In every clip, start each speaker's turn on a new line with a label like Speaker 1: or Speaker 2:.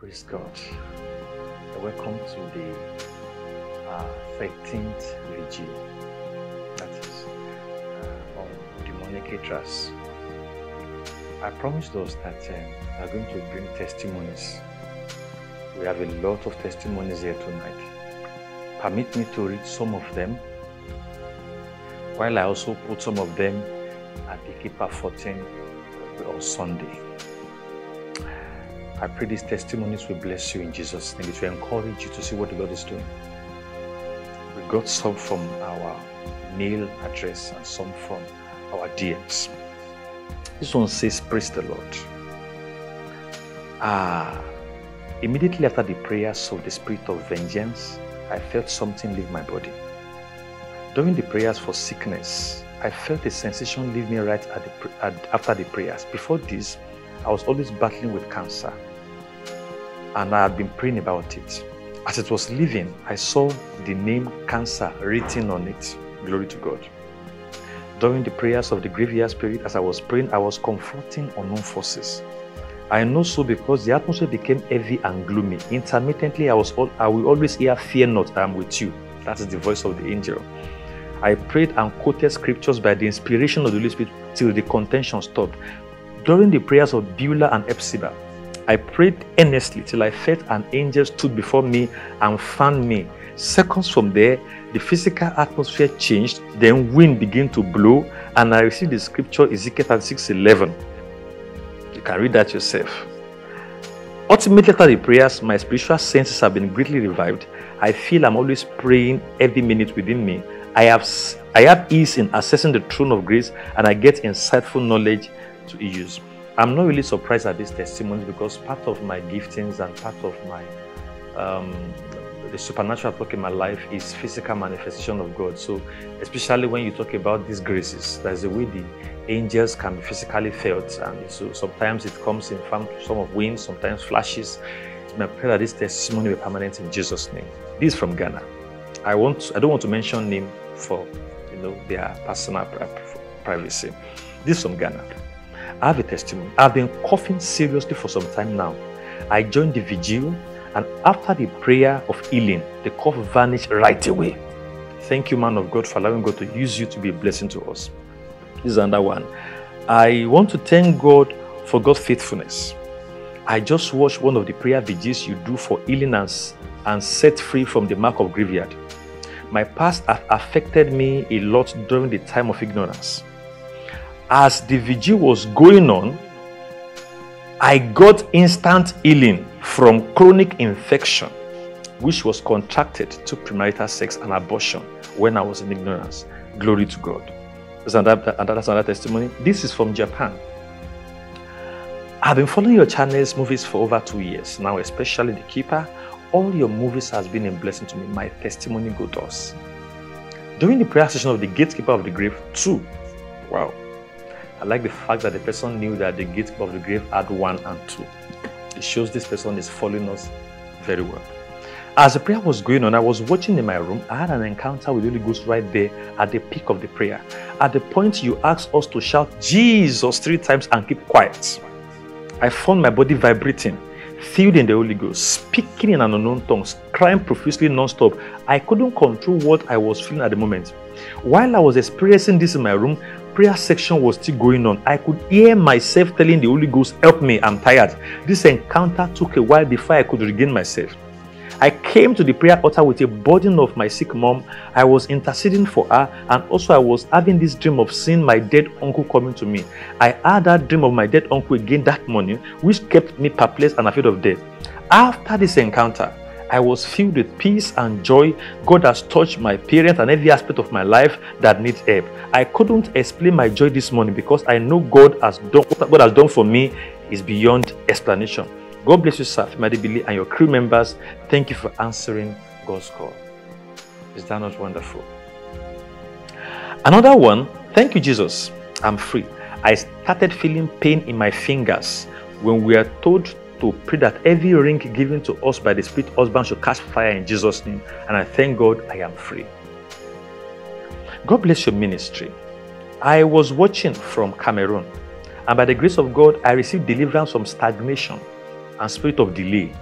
Speaker 1: Praise God. Welcome to the uh, 13th vigil. That is uh, on demonic. I promised us that um, we are going to bring testimonies. We have a lot of testimonies here tonight. Permit me to read some of them, while I also put some of them at the Keeper 14 on Sunday. I pray these testimonies will bless you in Jesus' name. It will encourage you to see what the Lord is doing. We got some from our mail address and some from our DMs. This one says, Praise the Lord. Ah, immediately after the prayers of the spirit of vengeance, I felt something leave my body. During the prayers for sickness, I felt a sensation leave me right at the, at, after the prayers. Before this, I was always battling with cancer and I had been praying about it. As it was leaving, I saw the name cancer written on it. Glory to God. During the prayers of the graveyard spirit, as I was praying, I was confronting unknown forces. I know so because the atmosphere became heavy and gloomy. Intermittently, I was all, I will always hear, "Fear not, I am with you." That is the voice of the angel. I prayed and quoted scriptures by the inspiration of the Holy Spirit till the contention stopped. During the prayers of Beulah and Hephzibah, I prayed earnestly till I felt an angel stood before me and fanned me. Seconds from there, the physical atmosphere changed, then wind began to blow, and I received the scripture Ezekiel 36:11. You can read that yourself. Ultimately, after the prayers, my spiritual senses have been greatly revived. I feel I'm always praying every minute within me. I have I have ease in accessing the throne of grace, and I get insightful knowledge to use. I'm not really surprised at these testimonies because part of my giftings and part of my um, the supernatural work in my life is physical manifestation of God. So, especially when you talk about these graces, there's a way the angels can be physically felt, and so sometimes it comes in form of winds, sometimes flashes. My prayer that this testimony will be permanent in Jesus' name. This is from Ghana. I want I don't want to mention name for you know their personal privacy. This is from Ghana. I have a testimony. I've been coughing seriously for some time now. I joined the vigil, and after the prayer of healing, the cough vanished right away. Thank you, man of God, for allowing God to use you to be a blessing to us. This is another one. I want to thank God for God's faithfulness. I just watched one of the prayer vigils you do for healing and, and set free from the mark of graveyard. My past has affected me a lot during the time of ignorance as the vigil was going on, I got instant healing from chronic infection, which was contracted to premarital sex and abortion when I was in ignorance. Glory to God. That's that's another testimony. This is from Japan. I've been following your channel's movies for over two years now, especially The Keeper. All your movies has been a blessing to me. My testimony goes. During the prayer session of the Gatekeeper of the Grave, two. Wow. I like the fact that the person knew that the gate of the grave had one and two. It shows this person is following us very well. As the prayer was going on, I was watching in my room. I had an encounter with the Holy Ghost right there at the peak of the prayer. At the point you asked us to shout Jesus three times and keep quiet, I found my body vibrating, filled in the Holy Ghost, speaking in an unknown tongue, crying profusely non-stop. I couldn't control what I was feeling at the moment. While I was experiencing this in my room, prayer section was still going on, I could hear myself telling the Holy Ghost, Help me, I'm tired. This encounter took a while before I could regain myself. I came to the prayer altar with a burden of my sick mom. I was interceding for her, and also I was having this dream of seeing my dead uncle coming to me. I had that dream of my dead uncle again that morning, which kept me perplexed and afraid of death. After this encounter, I was filled with peace and joy. God has touched my parents and every aspect of my life that needs help. I couldn't explain my joy this morning because I know God has done what God has done for me is beyond explanation. God bless you, sir, Madibili, and your crew members. Thank you for answering God's call. Is that not wonderful? Another one, thank you, Jesus. I'm free. I started feeling pain in my fingers when we are told to pray that every ring given to us by the Spirit husband should catch fire in Jesus' name. And I thank God I am free. God bless your ministry. I was watching from Cameroon, and by the grace of God, I received deliverance from stagnation and spirit of delay.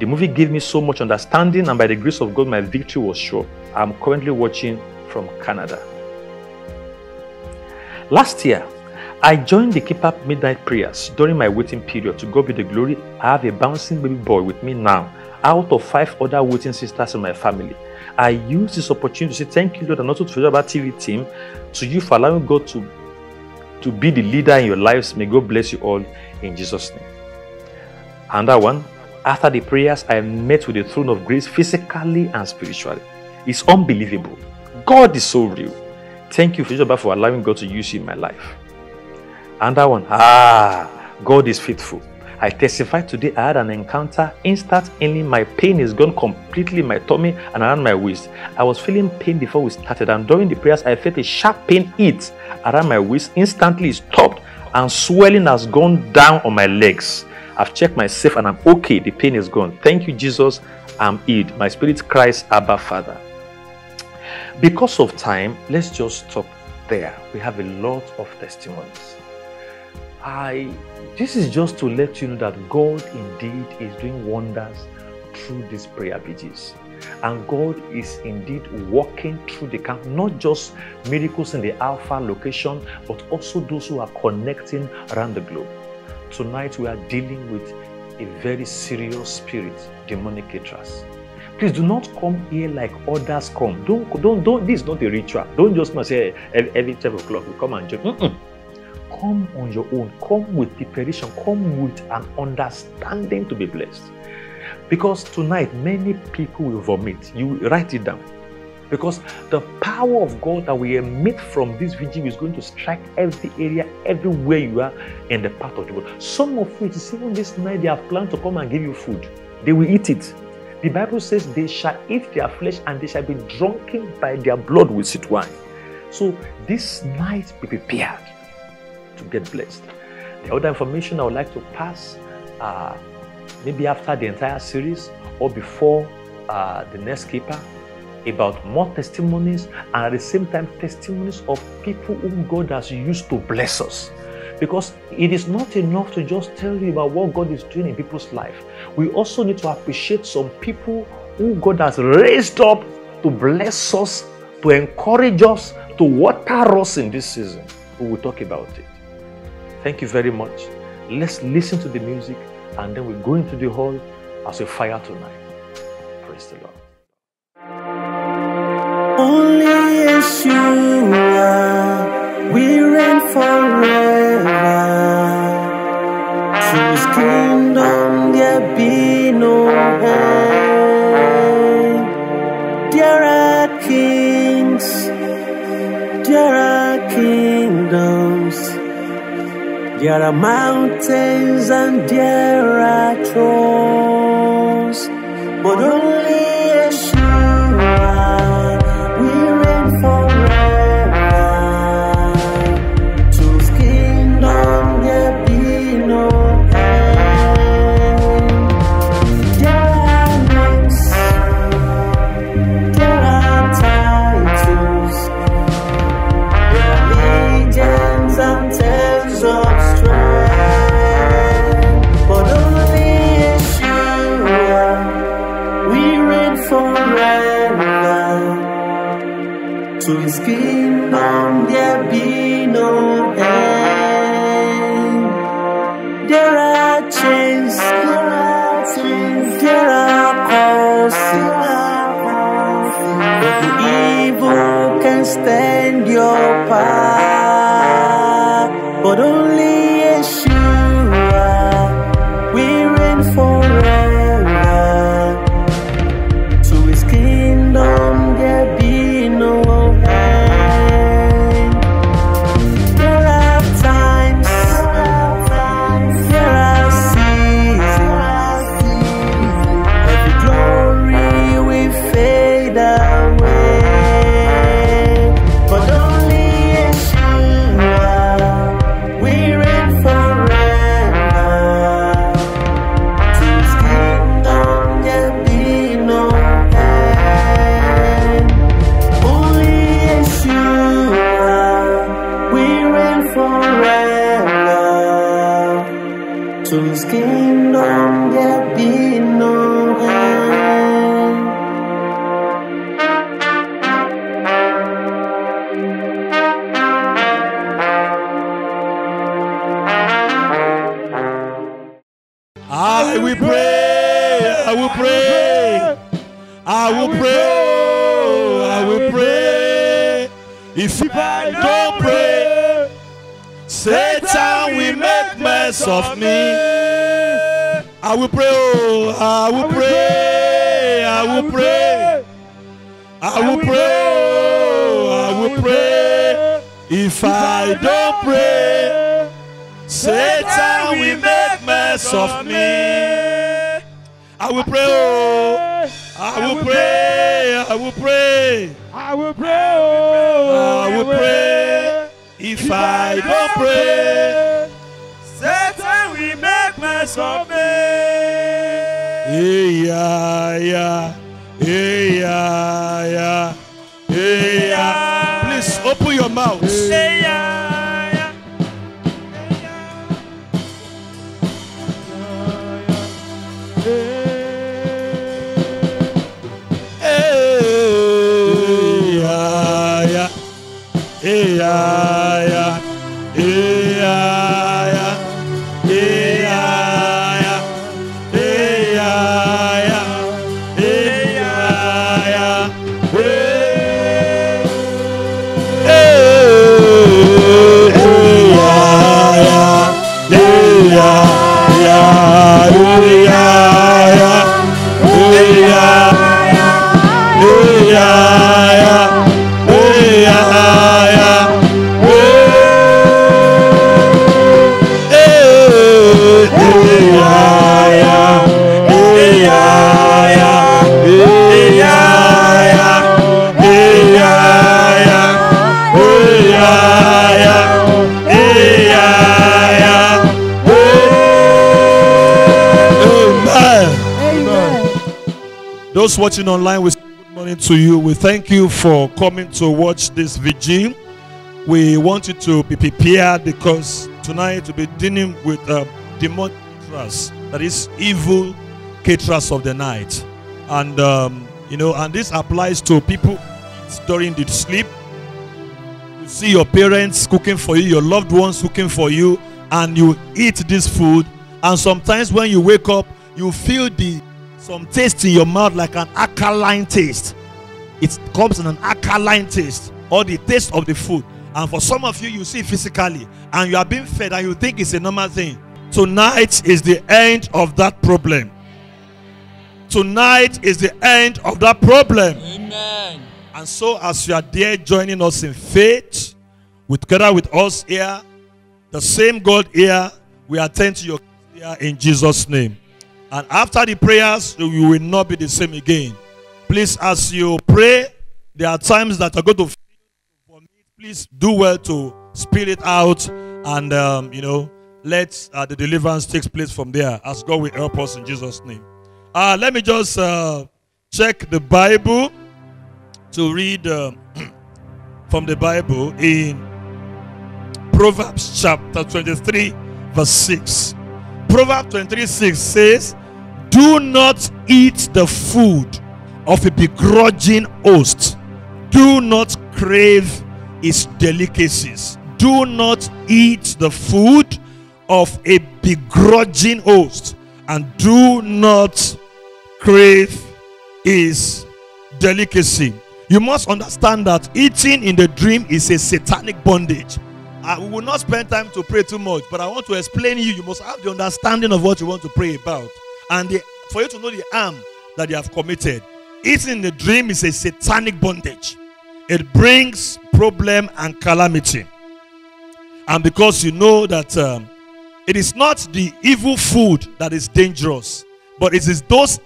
Speaker 1: The movie gave me so much understanding, and by the grace of God, my victory was sure. I'm currently watching from Canada. Last year, I joined the Keeper Midnight Prayers during my waiting period. To God be the glory, I have a bouncing baby boy with me now, out of five other waiting sisters in my family. I use this opportunity to say thank you, Lord, and also to the TV team, to you for allowing God to, to be the leader in your lives. May God bless you all in Jesus' name. And that one, after the prayers, I met with the throne of grace physically and spiritually. It's unbelievable. God is so real. Thank you, Future for allowing God to use you in my life. Another one, ah, God is faithful. I testify today I had an encounter. Instantly, my pain is gone completely in my tummy and around my waist. I was feeling pain before we started, and during the prayers, I felt a sharp pain hit around my waist. Instantly, it stopped, and swelling has gone down on my legs. I've checked myself and I'm okay. The pain is gone. Thank you, Jesus. I'm healed. My spirit cries, Abba, Father. Because of time, let's just stop there. We have a lot of testimonies. I this is just to let you know that God indeed is doing wonders through these prayer pages. And God is indeed walking through the camp, not just miracles in the Alpha location, but also those who are connecting around the globe. Tonight we are dealing with a very serious spirit, demonic caterers. Please do not come here like others come. Don't, don't, don't. This is not a ritual. Don't just say every, every 12 o'clock we come and join. Come on your own. Come with preparation. Come with an understanding to be blessed. Because tonight, many people will vomit. You write it down. Because the power of God that we emit from this vigil is going to strike every area, everywhere you are in the part of the world. Some of which, even this night, they have planned to come and give you food. They will eat it. The Bible says they shall eat their flesh and they shall be drunken by their blood with sweet wine. So this night be prepared to get blessed. The other information I would like to pass, uh, maybe after the entire series or before uh, the next keeper, about more testimonies and at the same time testimonies of people whom God has used to bless us. Because it is not enough to just tell you about what God is doing in people's life. We also need to appreciate some people who God has raised up to bless us, to encourage us, to water us in this season. We will talk about it. Thank you very much. Let's listen to the music and then we go into the hall as a fire tonight. Praise the Lord.
Speaker 2: Only Yeshua, we reign forever. To his kingdom there be no end. There are kings, there are There are mountains and there are trolls, but only
Speaker 3: Satan will make mess of me. I will pray. Oh, I will pray. I will pray. I will pray. Oh, I will pray. If I don't pray, Satan will make mess of me. I will pray. Oh, I will pray. I will pray.
Speaker 4: I will pray. Oh,
Speaker 3: I will pray. If I don't pray,
Speaker 4: Satan will make mess of me.
Speaker 3: hey, yeah, yeah, hey, yeah, yeah, hey, yeah. Please open your mouth. Those watching online, we say good morning to you. We thank you for coming to watch this vigil. We want you to be prepared because tonight we'll be dealing with uh, demonic caterers, that is evil caterers of the night. And, um, you know, and this applies to people during the sleep. You see your parents cooking for you, your loved ones cooking for you, and you eat this food. And sometimes when you wake up, you feel the some taste in your mouth like an alkaline taste. It comes in an alkaline taste or the taste of the food. And for some of you, you see physically and you are being fed and you think it's a normal thing. Tonight is the end of that problem. Tonight is the end of that problem.
Speaker 4: Amen.
Speaker 3: And so, as you are there joining us in faith, with together with us here, the same God here, we attend to your here in Jesus' name. And after the prayers, you will not be the same again. Please, as you pray, there are times that are going to. Please do well to spill it out and, um, you know, let uh, the deliverance take place from there as God will help us in Jesus' name. Uh, let me just uh, check the Bible to read um, from the Bible in Proverbs chapter 23, verse 6. Proverbs 23 6 says, Do not eat the food of a begrudging host, do not crave its delicacies. Do not eat the food of a begrudging host, and do not crave his delicacy. You must understand that eating in the dream is a satanic bondage. I will not spend time to pray too much, but I want to explain to you. You must have the understanding of what you want to pray about, and the, for you to know the harm that you have committed. Eating in the dream is a satanic bondage. It brings problem and calamity, and because you know that um, it is not the evil food that is dangerous, but it is those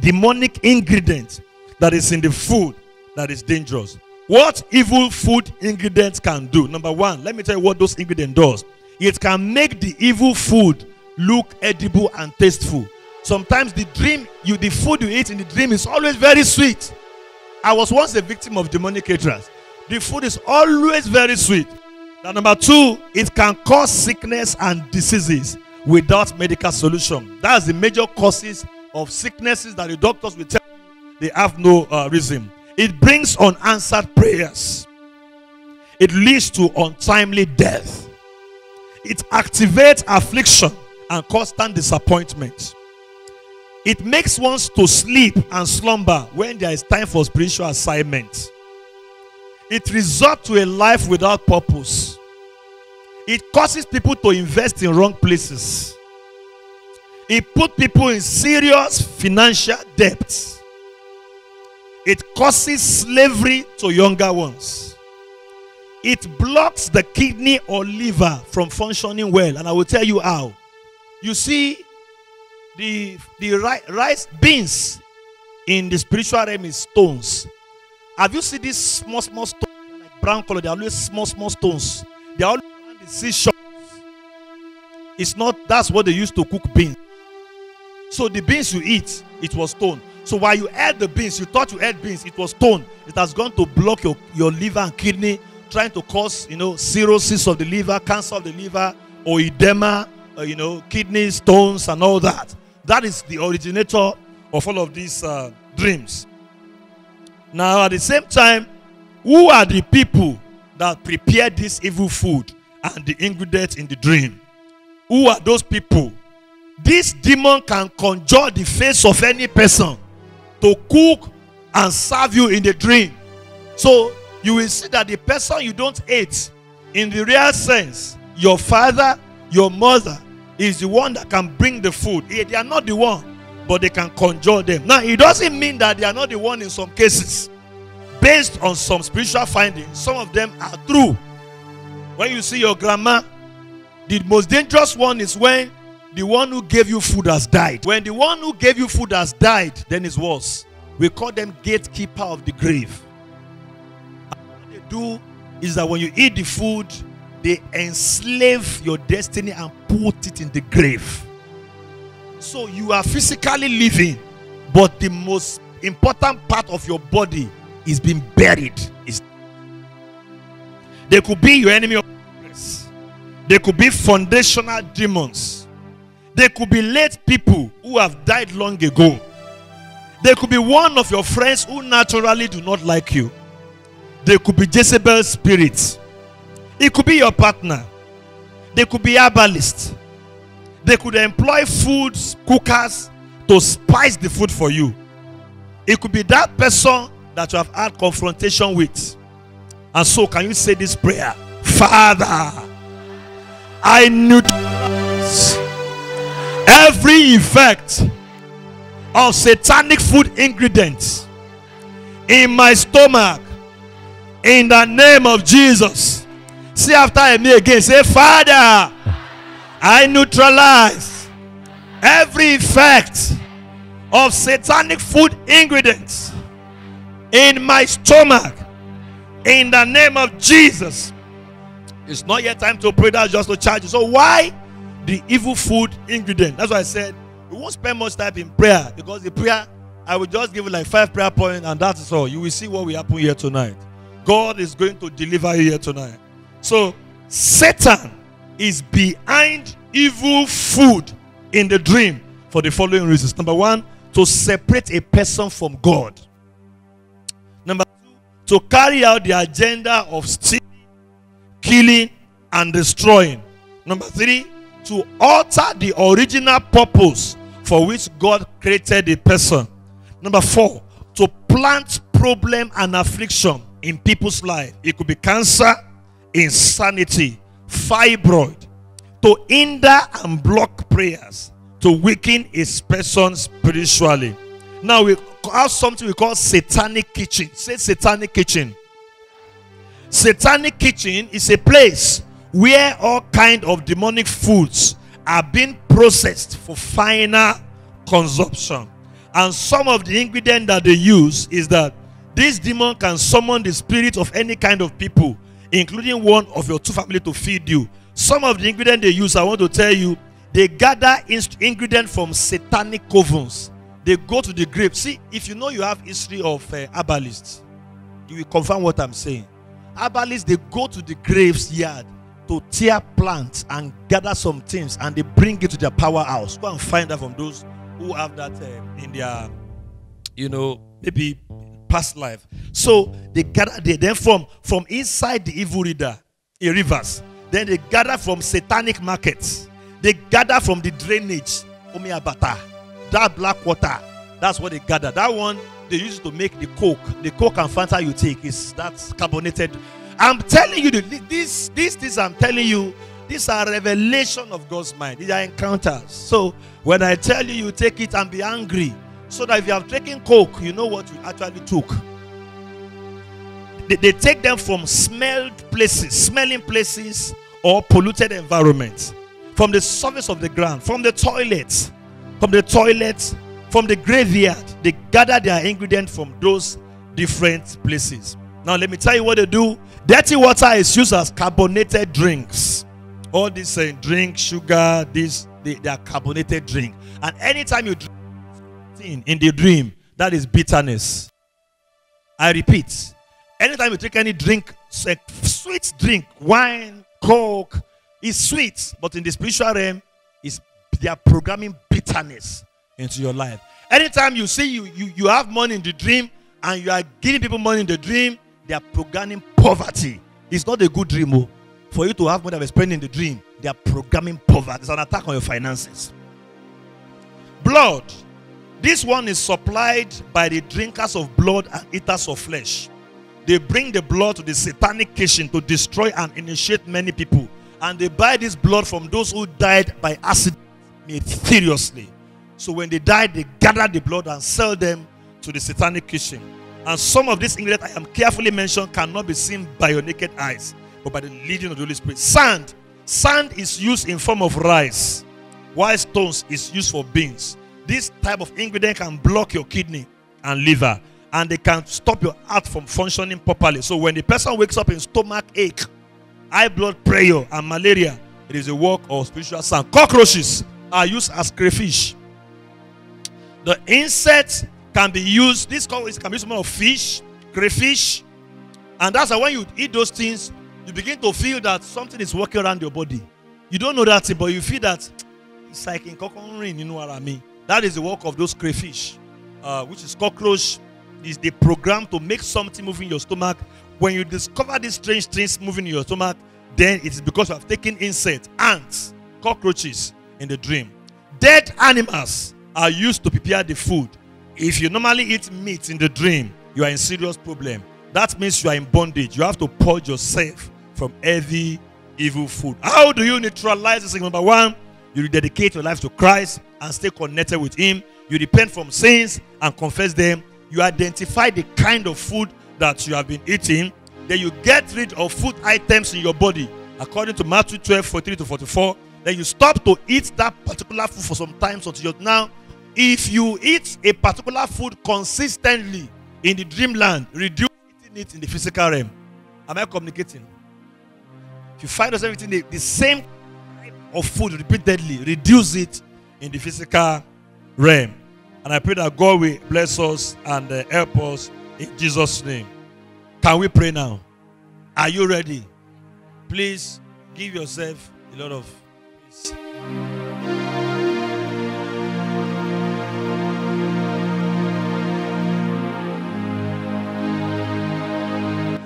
Speaker 3: demonic ingredients that is in the food that is dangerous. What evil food ingredients can do? Number one, let me tell you what those ingredients does. It can make the evil food look edible and tasteful. Sometimes the dream, you the food you eat in the dream is always very sweet. I was once a victim of demonic caterers. The food is always very sweet. Number two, it can cause sickness and diseases without medical solution. That's the major causes of sicknesses that the doctors will tell you they have no uh, reason. It brings unanswered prayers. It leads to untimely death. It activates affliction and constant disappointment. It makes one to sleep and slumber when there is time for spiritual assignment. It results to a life without purpose. It causes people to invest in wrong places. It put people in serious financial debts. It causes slavery to younger ones. It blocks the kidney or liver from functioning well. And I will tell you how. You see, the, the ri- rice beans in the spiritual realm is stones. Have you seen these small, small stones? They're like brown color. They're always small, small stones. They're always around the seashore. It's not, that's what they used to cook beans. So the beans you eat, it was stone. So while you ate the beans, you thought you ate beans, it was stone. It has gone to block your, your liver and kidney, trying to cause, you know, cirrhosis of the liver, cancer of the liver, or edema, uh, you know, kidney stones and all that. That is the originator of all of these uh, dreams. Now, at the same time, who are the people that prepare this evil food and the ingredients in the dream? Who are those people? This demon can conjure the face of any person to cook and serve you in the dream. So you will see that the person you don't hate, in the real sense, your father, your mother, is the one that can bring the food. They are not the one, but they can conjure them. Now, it doesn't mean that they are not the one in some cases. Based on some spiritual findings, some of them are true. When you see your grandma, the most dangerous one is when the one who gave you food has died. When the one who gave you food has died, then it's worse. We call them gatekeeper of the grave. And what they do is that when you eat the food, they enslave your destiny and put it in the grave. So you are physically living, but the most important part of your body is being buried. Is they could be your enemy of. They could be foundational demons. They could be late people who have died long ago. They could be one of your friends who naturally do not like you. They could be Jezebel spirits. It could be your partner. They could be herbalists. They could employ food cookers to spice the food for you. It could be that person that you have had confrontation with. And so, can you say this prayer? Father, I neutralize every effect of satanic food ingredients in my stomach in the name of Jesus. See after me again. Say, Father, I neutralize every effect of satanic food ingredients in my stomach in the name of Jesus. It's not yet time to pray, that's just to charge you. So, why the evil food ingredient? That's why I said we won't spend much time in prayer because the prayer I will just give you like five prayer points, and that is all. You will see what will happen here tonight. God is going to deliver you here tonight. So, Satan is behind evil food in the dream for the following reasons. Number one, to separate a person from God. Number two, to carry out the agenda of stealing, killing, and destroying. Number three, to alter the original purpose for which God created a person. Number four, to plant problem and affliction in people's life. It could be cancer, insanity, fibroid, to hinder and block prayers, to weaken a person spiritually. Now we have something we call satanic kitchen. Say satanic kitchen. Satanic kitchen is a place where all kind of demonic foods are being processed for final consumption. And some of the ingredient that they use is that this demon can summon the spirit of any kind of people, including one of your two family to feed you. Some of the ingredient they use, I want to tell you, they gather ingredient from satanic covens. They go to the grave. See, if you know you have history of uh, herbalists, you will confirm what I'm saying. Herbalists, they go to the graves yard to tear plants and gather some things and they bring it to their powerhouse. Go and find out from those who have that uh, in their, you know, maybe past life. So they gather, they then from from inside the evil reader, a rivers. Then they gather from satanic markets. They gather from the drainage, omiabata. that black water. That's what they gather. That one they use to make the coke. The coke and Fanta you take is that's carbonated. I'm telling you, this, this, this, I'm telling you, these are revelation of God's mind. These are encounters. So when I tell you, you take it and be angry, so that if you have taken coke, you know what you actually took. They, they take them from smelled places, smelling places, or polluted environments, from the surface of the ground, from the toilets, from the toilets, from the graveyard. They gather their ingredients from those different places. Now, let me tell you what they do. Dirty water is used as carbonated drinks. All this uh, drink, sugar, this they, they are carbonated drink. And anytime you drink in the dream, that is bitterness. I repeat, anytime you take any drink, eh, sweet drink, wine, coke, is sweet, but in the spiritual realm, is they are programming bitterness into your life. Anytime you see you, you, you have money in the dream and you are giving people money in the dream, they are programming poverty. It's not a good dream. Oh. For you to have money that spending in the dream, they are programming poverty. It's an attack on your finances. Blood. This one is supplied by the drinkers of blood and eaters of flesh. They bring the blood to the satanic kitchen to destroy and initiate many people. And they buy this blood from those who died by acid mysteriously. So when they die, they gather the blood and sell them to the satanic kitchen. And some of these ingredients I am carefully mentioned cannot be seen by your naked eyes, but by the leading of the Holy Spirit. Sand. Sand is used in form of rice, while stones is used for beans. This type of ingredient can block your kidney and liver, and they can stop your heart from functioning properly. So when the person wakes up in stomach ache, high blood pressure, and malaria, it is a work of spiritual sand. Cockroaches are used as crayfish. The insects can be used, this cockroach can be used of fish, crayfish. And that's why when you eat those things, you begin to feel that something is walking around your body. You don't know that, but you feel that it's like in coconut, you know what I mean? That is the work of those crayfish, uh, which is cockroach. Is the program to make something move in your stomach. When you discover these strange things moving in your stomach, then it is because you have taken insects, ants, cockroaches in the dream. Dead animals are used to prepare the food. If you normally eat meat in the dream, you are in serious problem. That means you are in bondage. You have to purge yourself from every evil food. How do you neutralize this? Number one, you dedicate your life to Christ and stay connected with Him. You repent from sins and confess them. You identify the kind of food that you have been eating. Then you get rid of food items in your body. According to Matthew 12, 43 to 44, then you stop to eat that particular food for some time so you're now if you eat a particular food consistently in the dreamland, reduce eating it in the physical realm. Am I communicating? If you find yourself eating the, the same of food repeatedly, reduce it in the physical realm. And I pray that God will bless us and uh, help us in Jesus' name. Can we pray now? Are you ready? Please give yourself a lot of peace.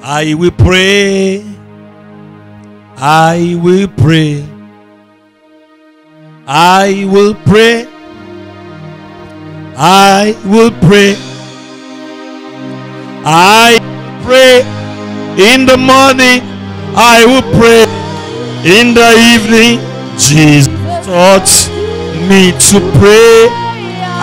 Speaker 3: I will pray. I will pray. I will pray. I will pray. I pray in the morning. I will pray in the evening. Jesus taught me to pray.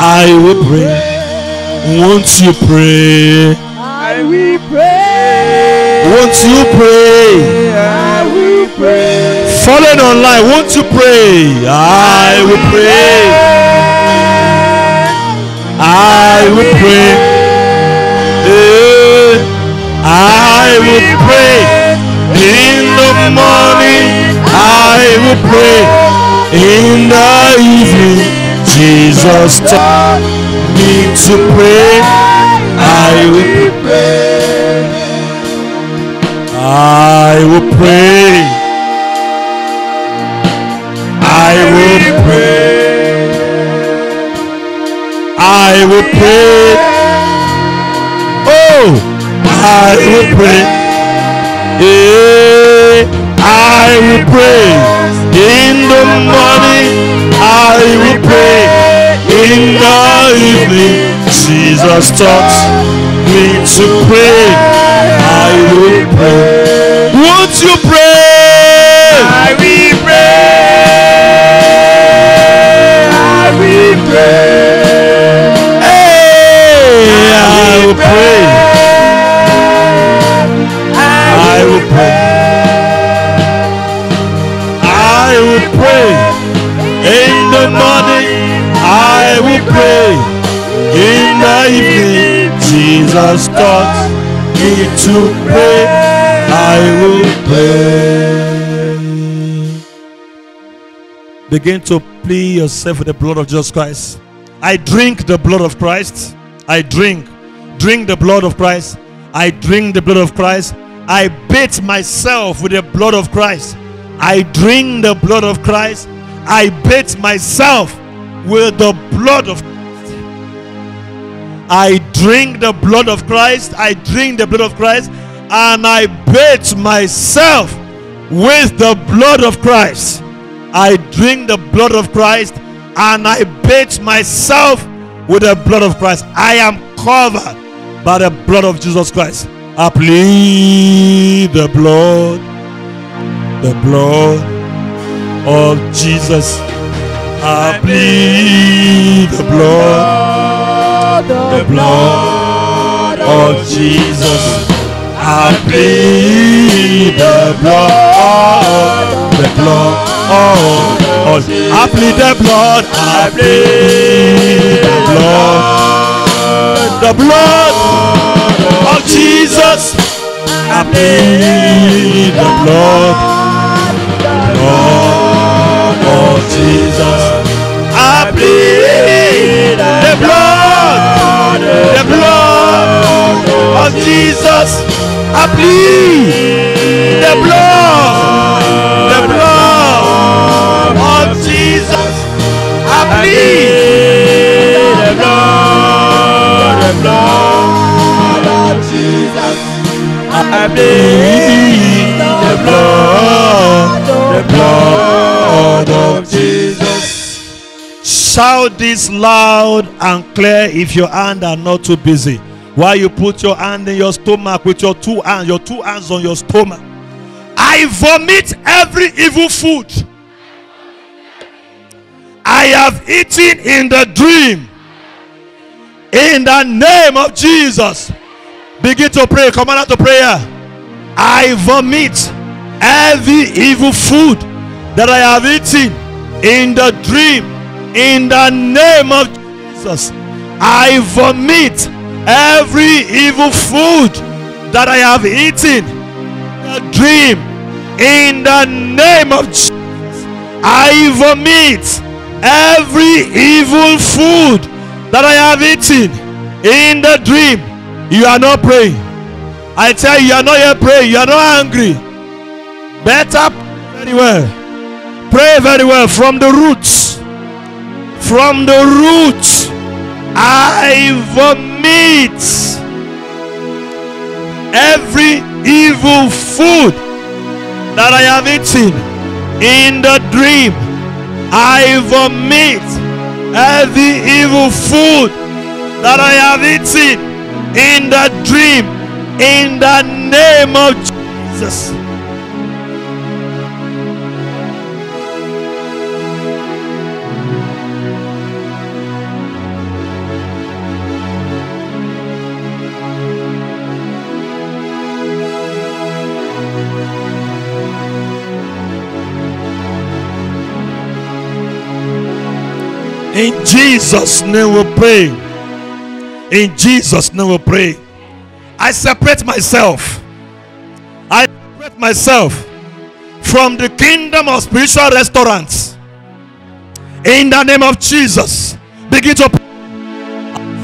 Speaker 3: I will pray. Won't you pray?
Speaker 4: I will pray.
Speaker 3: Won't you pray?
Speaker 4: I will pray.
Speaker 3: Falling online, won't you pray? I will pray. I will pray. Eh, I will pray. In the morning, I will pray. In the evening, Jesus taught me to pray. I will pray. I will pray. I will pray. I will pray. Oh, I will pray. Yeah, I will pray. In the morning, I will pray. In the evening, Jesus taught me to pray. I will pray. Won't you pray?
Speaker 4: I will pray.
Speaker 3: Hey, I will pray. I will pray. I will pray. In the morning, I will pray. In the evening, Jesus taught me to pray. I will pray. Begin to plead yourself with the blood of Jesus Christ. I drink the blood of Christ. I drink. Drink the blood of Christ. I drink the blood of Christ. I bathe myself with the blood of Christ. I drink the blood of Christ. I bathe myself with the blood of I drink the blood of Christ. I drink the blood of Christ. And I bathe myself with the blood of Christ. I drink the blood of Christ and I bathe myself with the blood of Christ. I am covered by the blood of Jesus Christ. I plead the blood, the blood of Jesus. I plead the blood, the blood of Jesus. I plead the blood, the blood of of- I plead the blood, I plead the blood, the blood of Jesus. I plead the blood, blood of Jesus. I plead the blood, the blood of Jesus. I plead the blood, the blood, the blood of Jesus. I plead the blood, the blood of Jesus. Shout this loud and clear if your hand are not too busy. While you put your hand in your stomach with your two hands, your two hands on your stomach. I vomit every evil food I have eaten in the dream. In the name of Jesus. Begin to pray. Come on out to prayer. I vomit every evil food that I have eaten in the dream. In the name of Jesus. I vomit every evil food that I have eaten in the dream. In the name of Jesus. I vomit every evil food that I have eaten in the dream. You are not praying. I tell you, you are not yet praying. You are not angry. Better very well. Pray very well from the roots. From the roots, I vomit every evil food that I have eaten in the dream. I vomit every evil food that I have eaten in the dream in the name of Jesus. Jesus' name we pray. In Jesus' name we pray. I separate myself. I separate myself from the kingdom of spiritual restaurants. In the name of Jesus. Begin to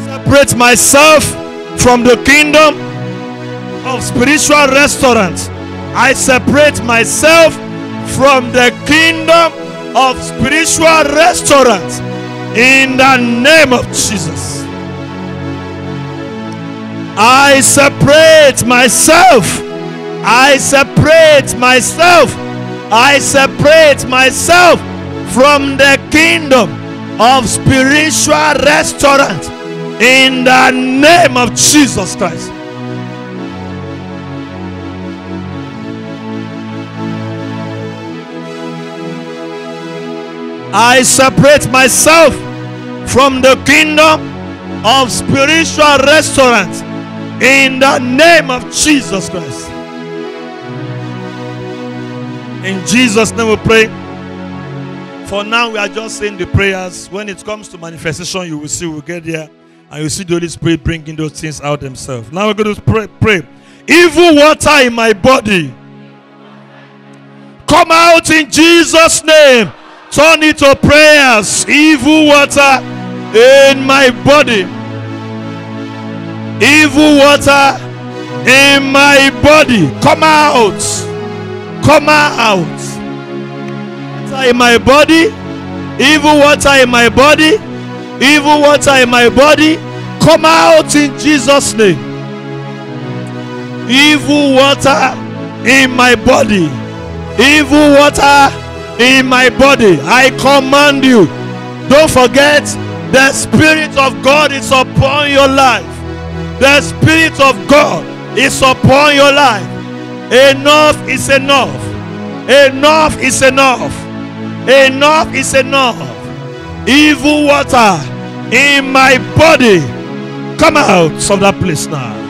Speaker 3: separate myself from the kingdom of spiritual restaurants. I separate myself from the kingdom of spiritual restaurants in the name of Jesus. I separate myself. I separate myself. I separate myself from the kingdom of spiritual restaurant in the name of Jesus Christ. I separate myself from the kingdom of spiritual restaurant in the name of Jesus Christ. In Jesus' name we pray. For now, we are just saying the prayers. When it comes to manifestation, you will see we'll get there and you see the Holy Spirit bringing those things out themselves. Now we're going to pray. pray. Evil water in my body. Come out in Jesus' name. Turn it to prayers. Evil water in my body. Evil water in my body. Come out. Come out. Water in my body. Evil water in my body. Evil water in my body. Come out in Jesus' name. Evil water in my body. Evil water in my body. I command you. Don't forget, the Spirit of God is upon your life. The Spirit of God is upon your life. Enough is enough. Enough is enough. Enough is enough. Evil water in my body. Come out of that place now.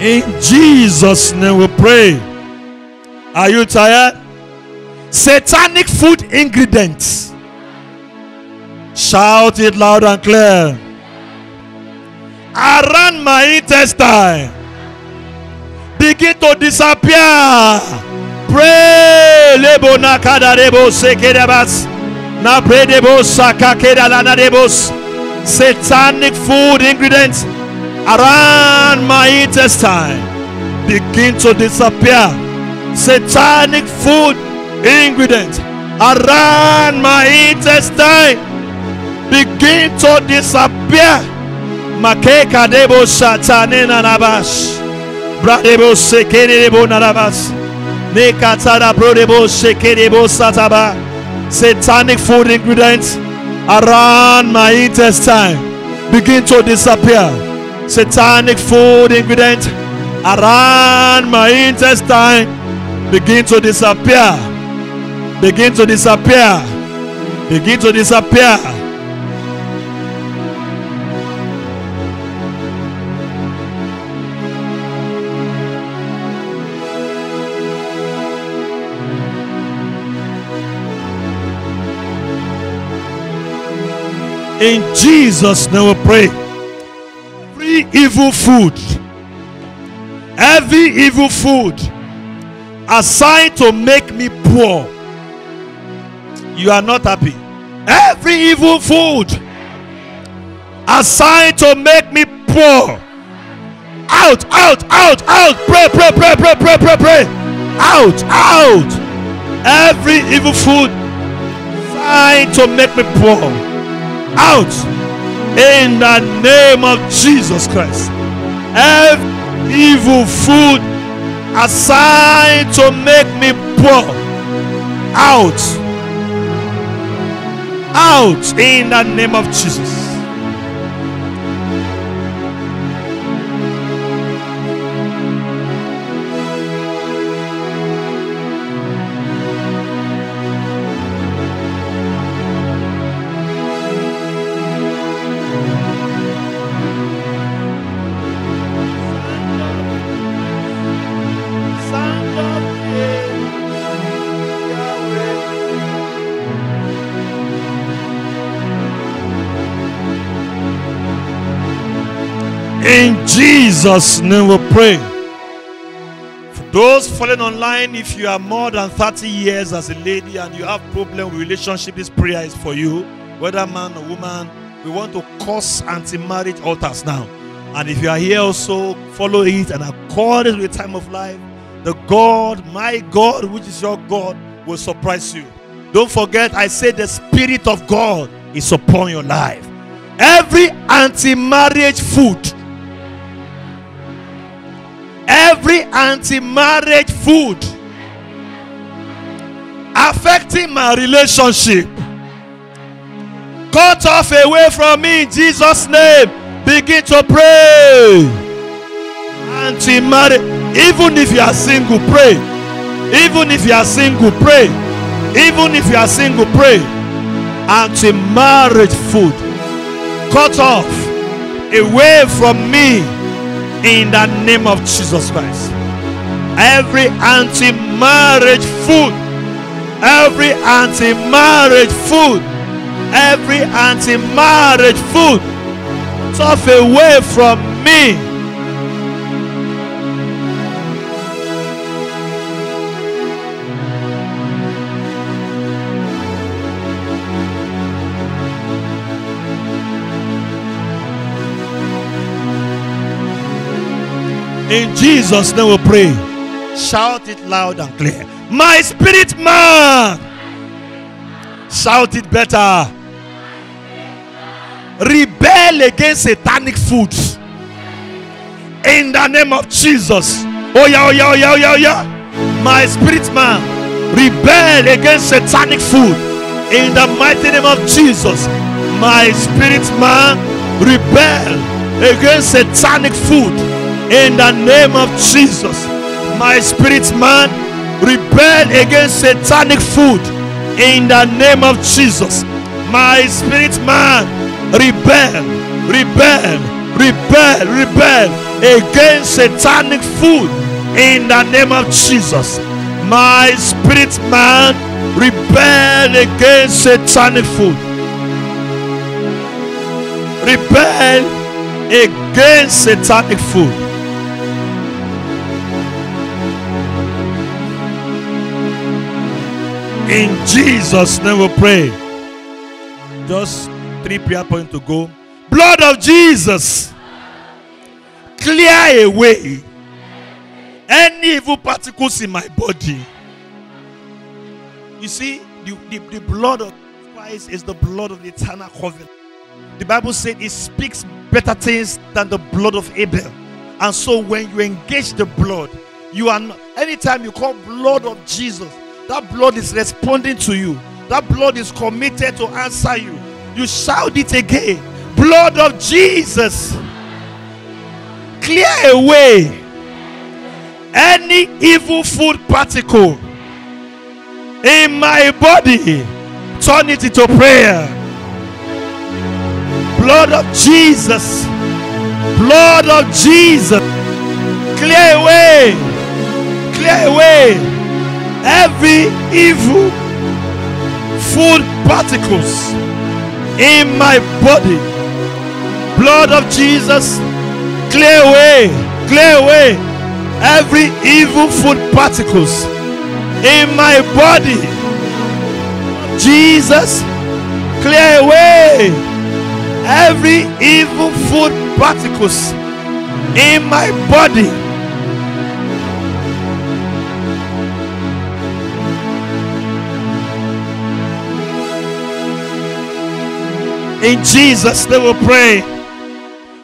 Speaker 3: In Jesus' name we pray. Are you tired? Satanic food ingredients. Shout it loud and clear. Around my intestine. Begin to disappear. Pray. Lebo nakada debo sekedabas. Na pray debo sakakeda lana debos. Satanic food ingredients around my intestine begin to disappear. Satanic food ingredients around my intestine begin to disappear. Makeka debo satane nanabash. Bradebo sekere debo nanabas. Nekatara bro debo sekere debo sataba. Satanic food ingredients around my intestine begin to disappear satanic food ingredient around my intestine begin to disappear. Begin to disappear. Begin to disappear. In jesus name we pray evil food, every evil food assigned to make me poor, you are not happy. Every evil food assigned to make me poor, out, out, out, out. Pray, pray, pray, pray, pray, pray, pray. Out, out. Every evil food assigned to make me poor, out in the name of Jesus Christ. Every evil food assigned to make me poor, out, out in the name of Jesus. Jesus' name we pray. For those falling online, if you are more than 30 years as a lady and you have problem with relationship, this prayer is for you. Whether man or woman, we want to curse anti-marriage altars now. And if you are here also, follow it and according to the time of life, the God, my God, which is your God, will surprise you. Don't forget, I say the Spirit of God is upon your life. Every anti marriage food every anti-marriage food affecting my relationship. Cut off away from me in jesus name. Begin to pray. Anti-marriage. Even if you are single pray. Even if you are single pray. Even if you are single pray. Anti-marriage food. Cut off away from me in the name of Jesus Christ. Every anti marriage food, every anti marriage food, every anti marriage food, tough away from me. In Jesus' name we pray. Shout it loud and clear. My spirit man. Shout it better. Rebel against satanic foods. In the name of Jesus. Oh yeah, oh yeah, oh yeah, oh yeah, oh yeah. My spirit man. Rebel against satanic food. In the mighty name of Jesus. My spirit man. Rebel against satanic food in the name of Jesus. My spirit man, rebel against satanic food in the name of Jesus. My spirit man, rebel, rebel, rebel, rebel against satanic food in the name of Jesus. My spirit man, rebel against satanic food. Rebel against satanic food. In Jesus' name we pray. Just three prayer points to go. Blood of Jesus. Clear away any evil particles in my body. You see, the, the, the blood of Christ is the blood of the eternal covenant. The Bible said it speaks better things than the blood of Abel. And so when you engage the blood, you are not, anytime you call blood of Jesus, that blood is responding to you. That blood is committed to answer you. You shout it again. Blood of Jesus. Clear away any evil food particle in my body. Turn it into prayer. Blood of Jesus. Blood of Jesus. Clear away. Clear away every evil food particles in my body. Blood of Jesus, clear away, clear away every evil food particles in my body. Jesus, clear away every evil food particles in my body In Jesus' they will pray.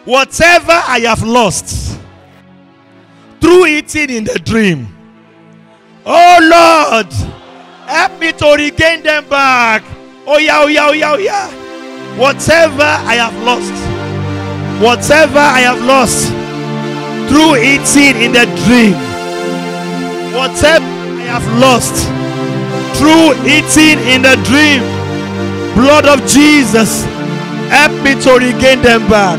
Speaker 3: Whatever I have lost through eating in the dream, oh Lord, help me to regain them back. Oh yeah, oh yeah, oh yeah, oh yeah. Whatever I have lost, whatever I have lost through eating in the dream, whatever I have lost through eating in the dream, blood of Jesus Help me to regain them back.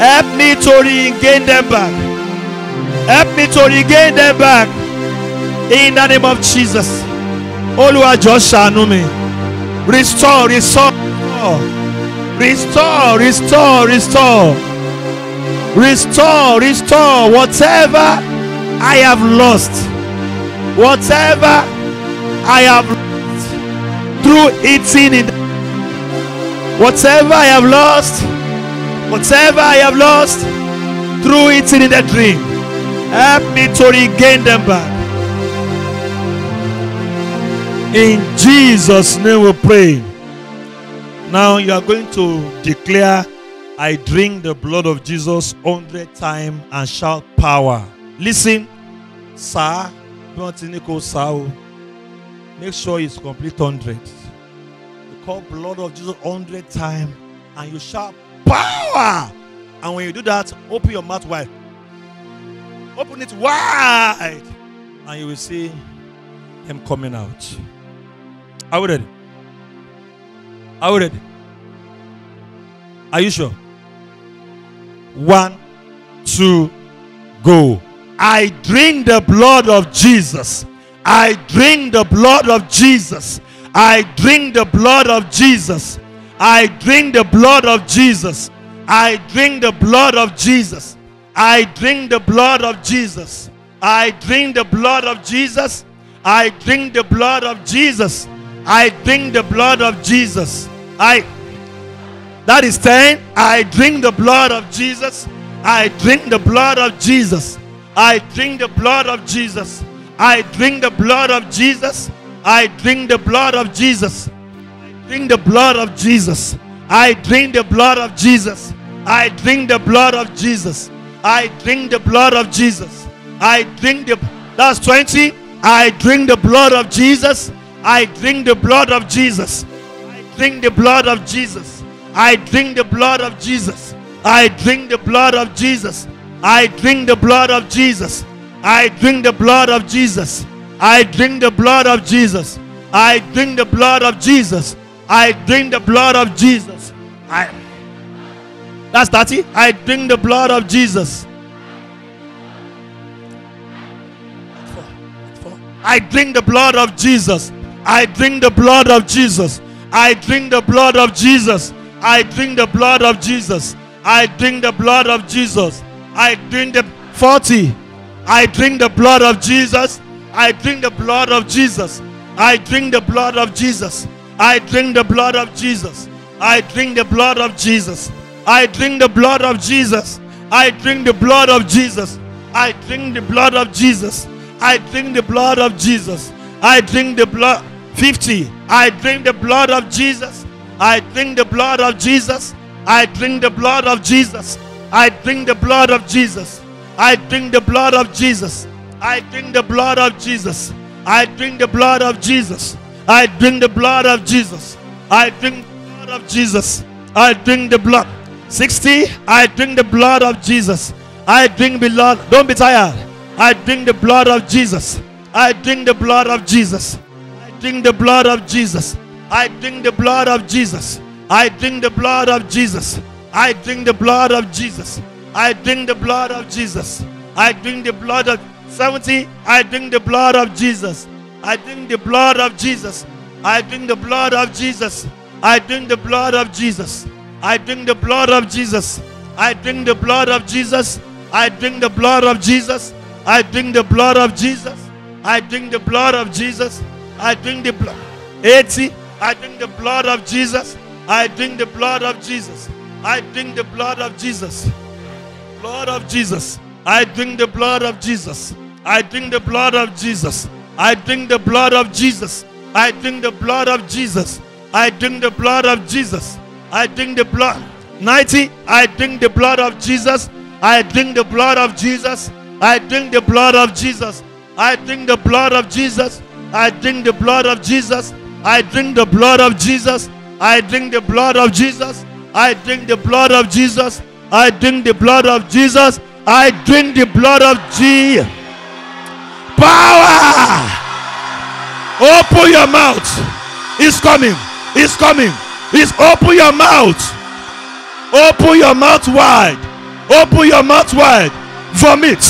Speaker 3: Help me to regain them back. Help me to regain them back. In the name of Jesus. Olúwa jọ̀ọ́ ṣàánú. Restore, restore, restore, restore, restore. Restore, restore whatever I have lost. Whatever I have lost through eating in Whatever I have lost, whatever I have lost through eating in the dream, help me to regain them back. In Jesus' name we pray. Now you are going to declare, I drink the blood of Jesus 100 times and shout power. Listen, sir, don't Make sure it's complete 100 call blood of Jesus hundred times and you shout power. And when you do that, open your mouth wide. Open it wide. And you will see him coming out. Are we ready? Are we ready? Are you sure? One, two, go. I drink the blood of Jesus. I drink the blood of Jesus. I drink the blood of Jesus. I drink the blood of Jesus. I drink the blood of Jesus. I drink the blood of Jesus. I drink the blood of Jesus. I drink the blood of Jesus. I drink the blood of Jesus. I that is 10. I drink the blood of Jesus. I drink the blood of Jesus. I drink the blood of Jesus. I drink the blood of Jesus. I drink the blood of Jesus. I drink the blood of Jesus. I drink the blood of Jesus. I drink the blood of Jesus. I drink the blood of Jesus. I drink the that's 20. I drink the blood of Jesus. I drink the blood of Jesus. I drink the blood of Jesus. I drink the blood of Jesus. I drink the blood of Jesus. I drink the blood of Jesus. I drink the blood of Jesus. I drink the blood of Jesus. I drink the blood of Jesus. I drink the blood of Jesus. I That's 30. I drink the blood of Jesus. I drink the blood of Jesus. I drink the blood of Jesus. I drink the blood of Jesus. I drink the blood of Jesus. I drink the blood of Jesus. I drink the 40. I drink the blood of Jesus. I drink the blood of Jesus. I drink the blood of Jesus. I drink the blood of Jesus. I drink the blood of Jesus. I drink the blood of Jesus. I drink the blood of Jesus. I drink the blood of Jesus. I drink the blood of Jesus. I drink the blood 50. I drink the blood of Jesus. I drink the blood of Jesus. I drink the blood of Jesus. I drink the blood of Jesus. I drink the blood of Jesus. I drink the blood of Jesus. I drink the blood of Jesus. I drink the blood of Jesus. I drink the blood of Jesus. I drink the blood. 60. I drink the blood of Jesus. I drink the blood. Don't be tired. I drink the blood of Jesus. I drink the blood of Jesus. I drink the blood of Jesus. I drink the blood of Jesus. I drink the blood of Jesus. I drink the blood of Jesus. I drink the blood of Jesus. I drink the blood of 70. I drink the blood of Jesus. I drink the blood of Jesus. I drink the blood of Jesus. I drink the blood of Jesus. I drink the blood of Jesus. I drink the blood of Jesus. I drink the blood of Jesus. I drink the blood of Jesus. I drink the blood of Jesus. I drink the blood. 80. I drink the blood of Jesus. I drink the blood of Jesus. I drink the blood of Jesus. Blood of Jesus. I drink the blood of Jesus. I drink the blood of Jesus. I drink the blood of Jesus. I drink the blood of Jesus. I drink the blood of Jesus. I drink the blood. 90. I drink the blood of Jesus. I drink the blood of Jesus. I drink the blood of Jesus. I drink the blood of Jesus. I drink the blood of Jesus. I drink the blood of Jesus. I drink the blood of Jesus. I drink the blood of Jesus. I drink the blood of Jesus. I drink the blood of Jesus. Power! Open your mouth. It's coming. It's coming. It's open your mouth. Open your mouth wide. Open your mouth wide. Vomit.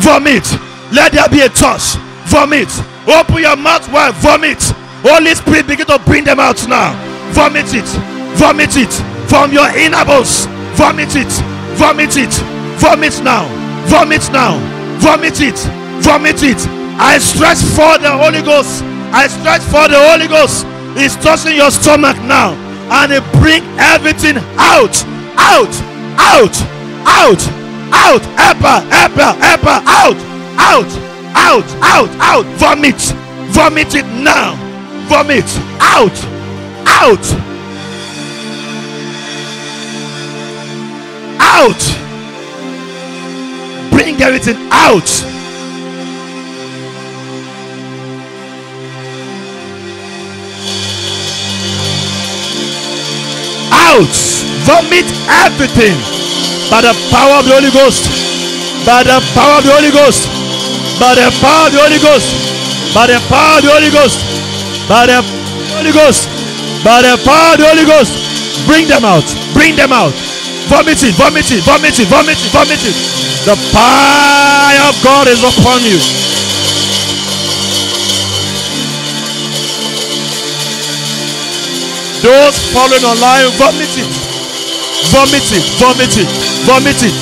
Speaker 3: Vomit. Let there be a touch. Vomit. Open your mouth wide. Vomit. Holy Spirit begin to bring them out now. Vomit it. Vomit it from your inner bones. Vomit it. Vomit it. Vomit now. Vomit now. Vomit it. Vomit it. I stretch for the Holy Ghost. I stretch for the Holy Ghost. It's touching your stomach now. And it bring everything out. Out. Out. Out. Out. Epa. Epa. Epa. Out. Out. Out. Out. Out. Vomit. Vomit it now. Vomit. Out. Out. Out. Bring Bring everything out. Out. Vomit everything by the power of the Holy Ghost. By the power of the Holy Ghost. By the power of the Holy Ghost. By the power of the Holy Ghost. By the Holy Ghost. By the power of the Holy Ghost. Bring them out. Bring them out. Vomit it. Vomit it. Vomit it. Vomit it. Vomit it. The fire of God is upon you. Those following online, vomit it. Vomit it. Vomit it. Vomit it.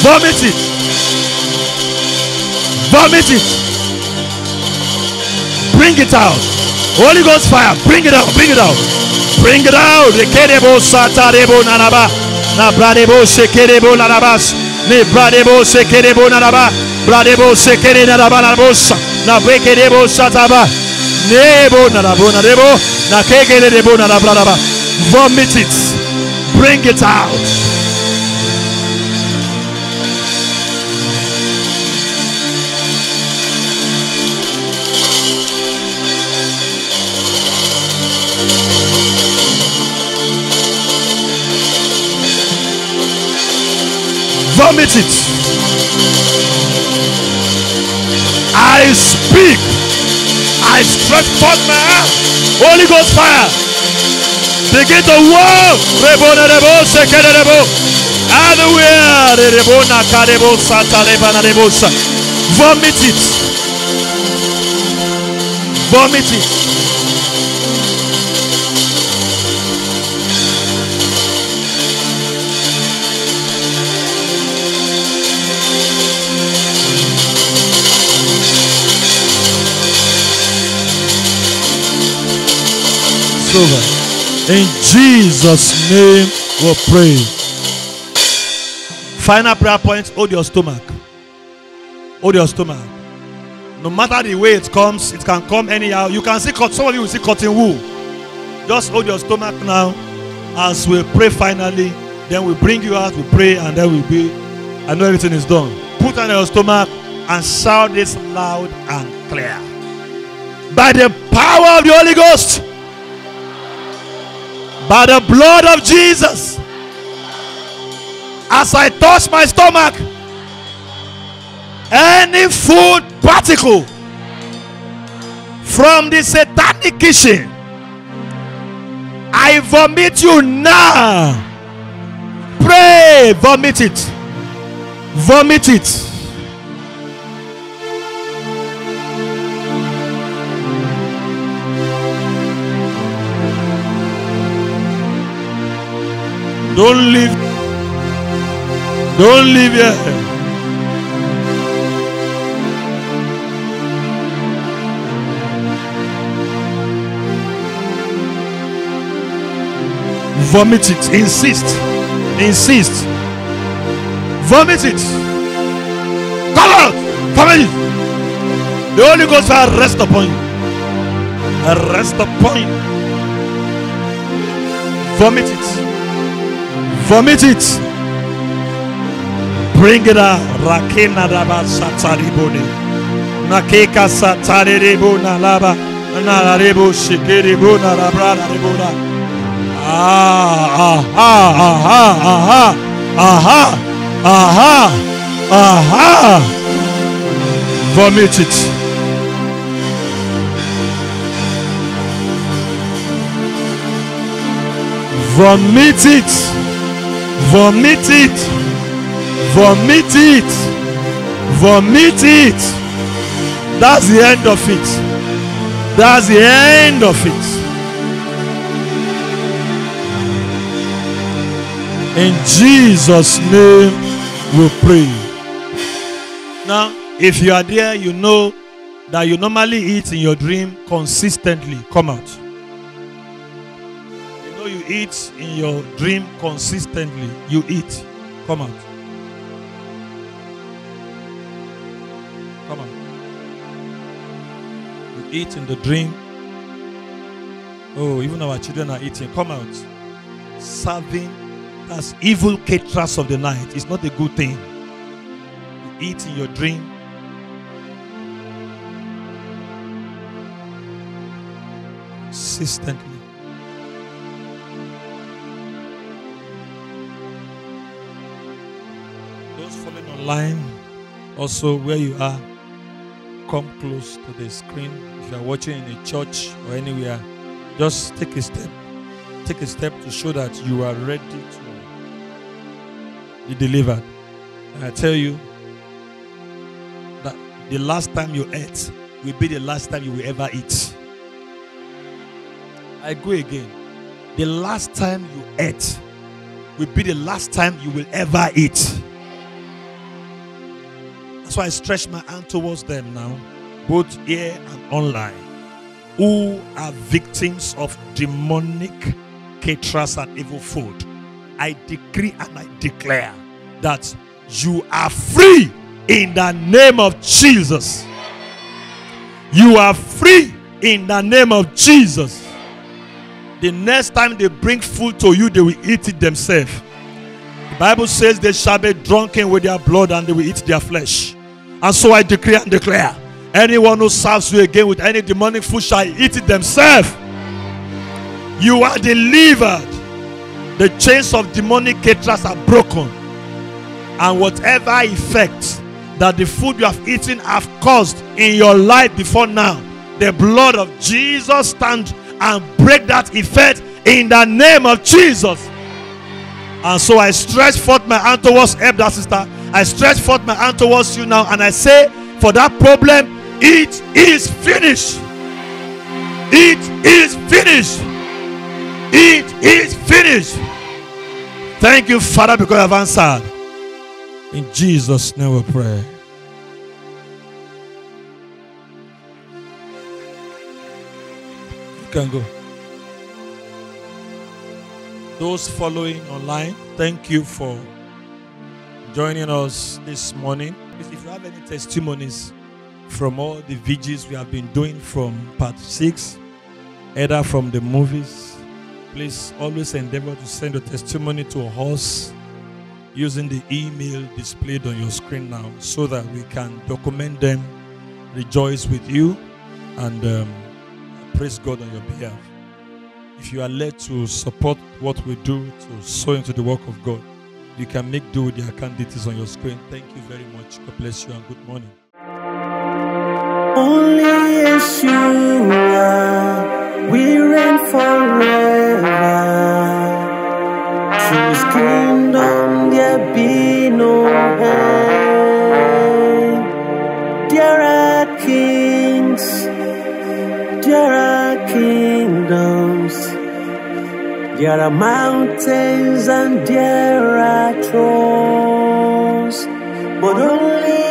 Speaker 3: Vomit it. Vomit it. Bring it out. Holy Ghost fire. Bring it out. Bring it out. Bring it out. Rekedebo satarebo nanaba. Na bradebo shekedebo nanabas. Ne bradebo shekedebo nanaba. Bradebo shekede nanaba nanabosa. Na brekedebo sataba. Nebo nanabo nanebo. Na kekele debo nanabradaba. Vomit it. Bring it out. Vomit it. I speak. I stretch forth my hand. Holy Ghost fire. Begin to walk. Vomit it. Vomit it. Over. In Jesus' name we pray. Final prayer point hold your stomach. Hold your stomach. No matter the way it comes, it can come anyhow. You can see some of you will see cotton wool. Just hold your stomach now as we pray finally. Then we bring you out, we pray, and then we'll be. I know everything is done. Put on your stomach and shout this loud and clear. By the power of the Holy Ghost by the blood of Jesus. As I touch my stomach, any food particle from the satanic kitchen, I vomit you now. Pray, vomit it. Vomit it. Don't leave. Don't leave here. Vomit it. Insist. Insist. Vomit it. Come out. Vomit it. The Holy Ghost will rest upon you. Rest upon you. Vomit it. Vomit it. Bring it out. Rakena daba sataribone. Nakeka satarebo na laba. Na rebo shikeribo na labra na rebo na. Ah, aha, aha, aha, aha, aha, aha. Vomit it. Vomit it. Vomit it. Vomit it. Vomit it. That's the end of it. That's the end of it. In Jesus' name we pray. Now, if you are there, you know that you normally eat in your dream consistently. Come out. You eat in your dream consistently. You eat. Come out. Come out. You eat in the dream Oh, even our children are eating. Come out. Serving as evil caterers of the night is not a good thing. You eat in your dream. Consistently. Online, also where you are, come close to the screen. If you are watching in a church or anywhere, just take a step. Take a step to show that you are ready to be delivered. And I tell you that the last time you ate will be the last time you will ever eat. I go again. The last time you ate will be the last time you will ever eat. Why I stretch my hand towards them now, both here and online, who are victims of demonic caterers and evil food. I decree and I declare that you are free in the name of Jesus. You are free in the name of Jesus. The next time they bring food to you, they will eat it themselves. The Bible says they shall be drunken with their blood and they will eat their flesh. And so I decree and declare anyone who serves you again with any demonic food shall eat it themselves. You are delivered. The chains of demonic caterers are broken. And whatever effect that the food you have eaten have caused in your life before now, the blood of Jesus stand and break that effect in the name of Jesus. And so I stretch forth my hand towards help that sister. I stretch forth my hand towards you now, and I say, for that problem, it is finished. It is finished. It is finished. Thank you, Father, because I've answered. In Jesus' name we pray. You can go. Those following online, thank you for joining us this morning. If you have any testimonies from all the vigils we have been doing from part six, either from the movies, please always endeavor to send a testimony to us using the email displayed on your screen now so that we can document them, rejoice with you, and um, praise God on your behalf. If you are led to support what we do to sow into the work of God, you can make do with account details on your screen. Thank you very much. God bless you and good morning.
Speaker 2: Only Yeshua, we reign forever. To his kingdom there be no end. There are kings, there are there are mountains and there are trolls, but only